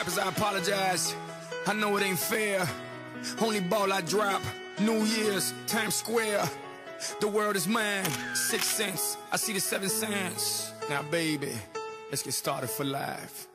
rappers, I apologize. I know it ain't fair. Only ball I drop. New Year's, Times Square. The world is mine. Six cents. I see the seven cents. Now, baby, let's get started for life.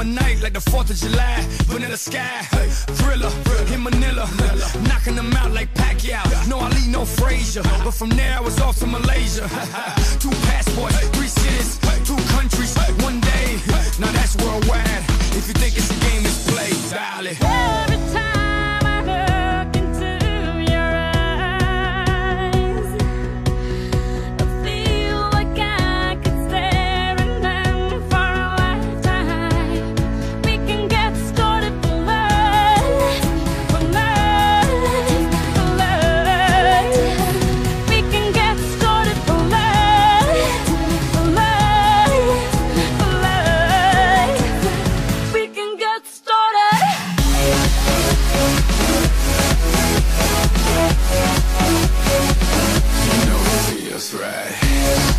December night like the 4th of July. Vanilla sky, thriller, in Manila. Knocking them out like Pacquiao. No Ali, no Frazier. But from there I was off to Malaysia. Two passports, three cities, two countries, one day. Now that's worldwide. If you think it's a game, it's play, darling. Every time feels right.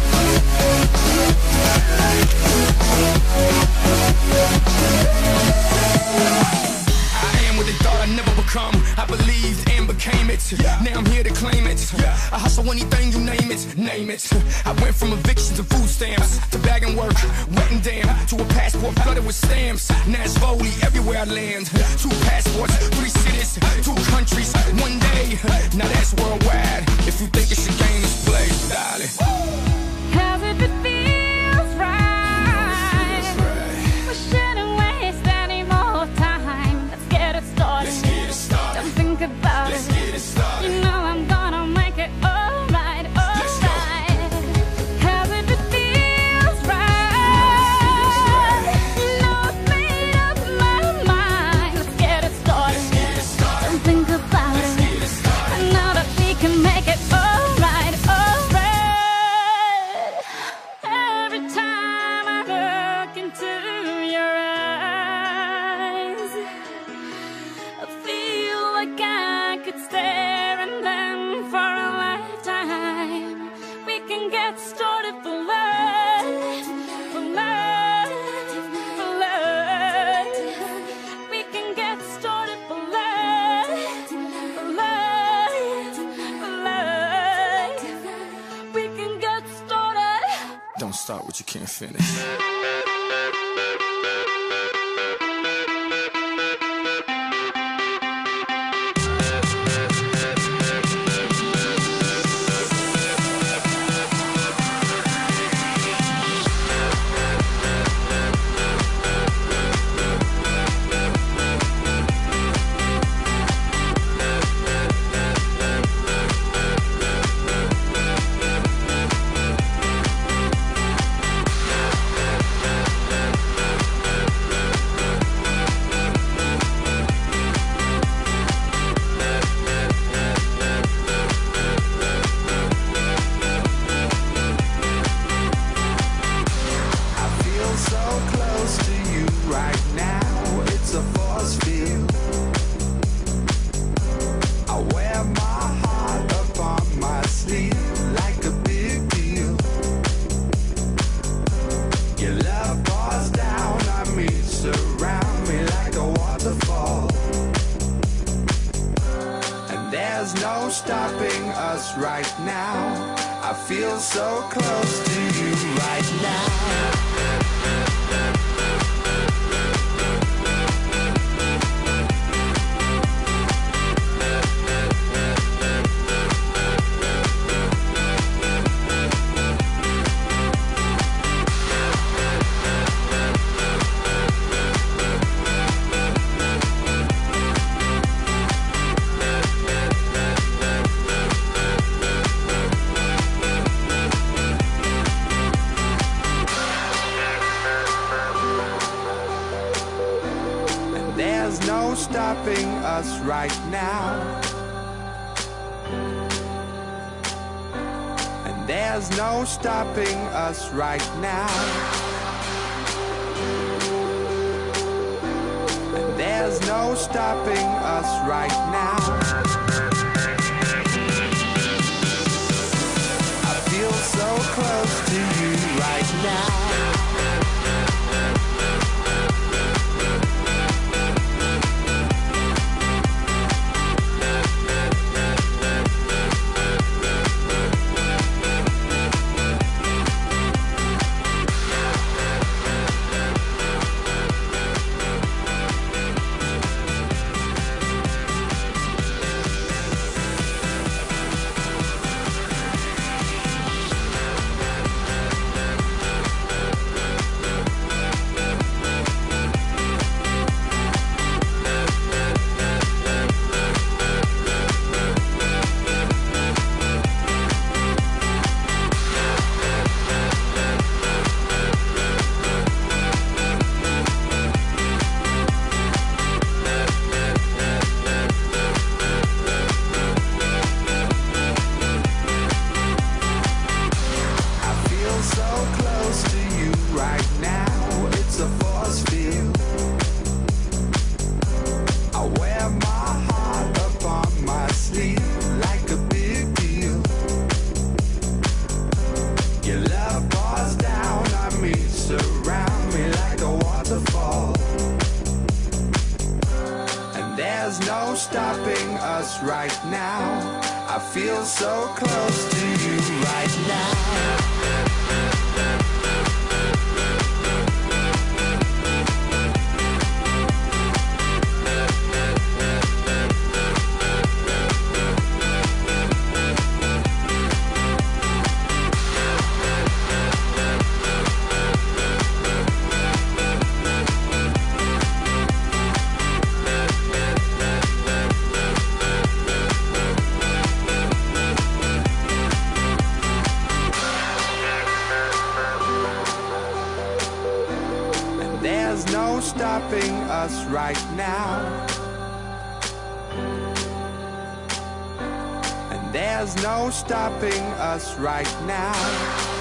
It. Now I'm here to claim it. I hustle anything you name it, name it. I went from evictions to food stamps to bagging work, wet and damn, to a passport flooded with stamps. Now it's everywhere I land. Two passports, three cities, two countries, one day. Now that's worldwide. If you think it's a game, it's play, darling. Start what you can't finish. So close to you right now. It's a force field. I wear my heart upon my sleeve like a big deal. Your love pours down on me, surround me like a waterfall. And there's no stopping us right now. I feel so close to you right now. Right now. And there's no stopping us right now. And there's no stopping us right now. I feel so close to no stopping us right now. I feel so close to you right now. Us right now. And there's no stopping us right now.